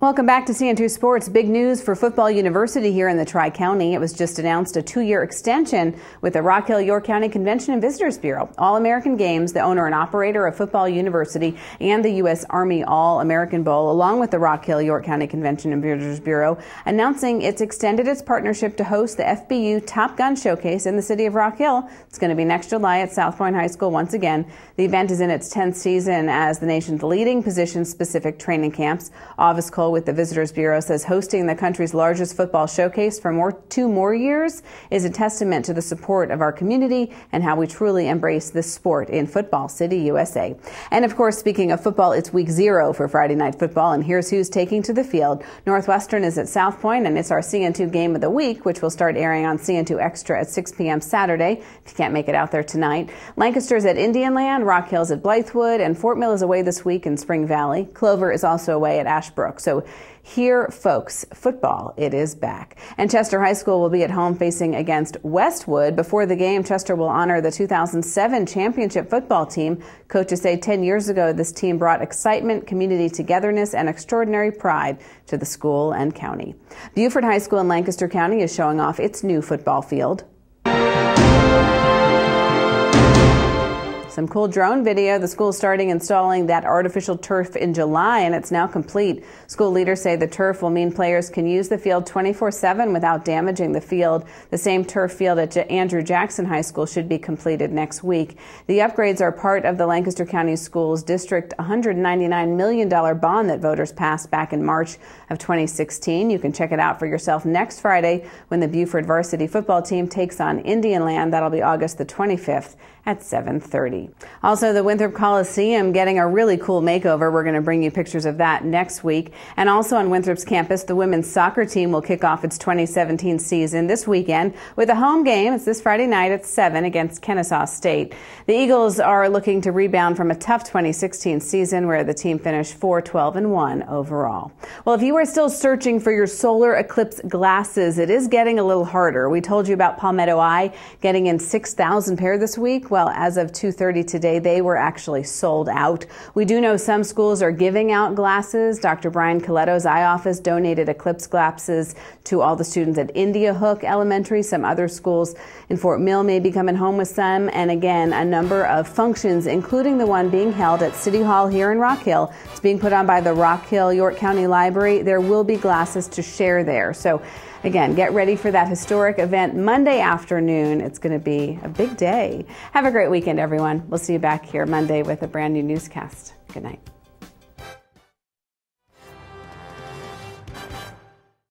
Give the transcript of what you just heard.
Welcome back to CN2 Sports. Big news for Football University here in the Tri County. It was just announced a two year extension with the Rock Hill York County Convention and Visitors Bureau. All American Games, the owner and operator of Football University, and the U.S. Army All American Bowl, along with the Rock Hill York County Convention and Visitors Bureau, announcing it's extended its partnership to host the FBU Top Gun Showcase in the city of Rock Hill. It's going to be next July at South Pointe High School once again. The event is in its 10th season as the nation's leading position specific training camps. Cole with the Visitors Bureau says hosting the country's largest football showcase for more, two more years is a testament to the support of our community and how we truly embrace this sport in Football City, USA. And of course, speaking of football, it's week zero for Friday Night Football, and here's who's taking to the field. Northwestern is at South Pointe, and it's our CN2 game of the week, which will start airing on CN2 Extra at 6 p.m. Saturday, if you can't make it out there tonight. Lancaster's at Indian Land, Rock Hill's at Blythewood, and Fort Mill is away this week in Spring Valley. Clover is also away at Ashbrook. So here, folks, football, it is back. And Chester High School will be at home facing against Westwood. Before the game, Chester will honor the 2007 championship football team. Coaches say 10 years ago, this team brought excitement, community togetherness, and extraordinary pride to the school and county. Buford High School in Lancaster County is showing off its new football field. Some cool drone video. The school is starting installing that artificial turf in July and it's now complete. School leaders say the turf will mean players can use the field 24 7 without damaging the field. The same turf field at Andrew Jackson High School should be completed next week. The upgrades are part of the Lancaster County Schools District $199 million bond that voters passed back in March of 2016. You can check it out for yourself next Friday when the Buford varsity football team takes on Indian Land. That'll be August the 25th at 7:30. Also, the Winthrop Coliseum getting a really cool makeover. We're going to bring you pictures of that next week. And also on Winthrop's campus, the women's soccer team will kick off its 2017 season this weekend with a home game. It's this Friday night at 7 against Kennesaw State. The Eagles are looking to rebound from a tough 2016 season where the team finished 4-12 and 1 overall. Well, if you are still searching for your solar eclipse glasses, it is getting a little harder. We told you about Palmetto Eye getting in 6,000 pair this week. Well, well, as of 2:30 today, they were actually sold out. We do know some schools are giving out glasses. Dr. Brian Coletto's eye office donated eclipse glasses to all the students at India Hook Elementary. Some other schools in Fort Mill may be coming home with some, and again, a number of functions, including the one being held at City Hall here in Rock Hill. It's being put on by the Rock Hill York County Library. There will be glasses to share there. So Again, get ready for that historic event Monday afternoon. It's going to be a big day. Have a great weekend, everyone. We'll see you back here Monday with a brand new newscast. Good night.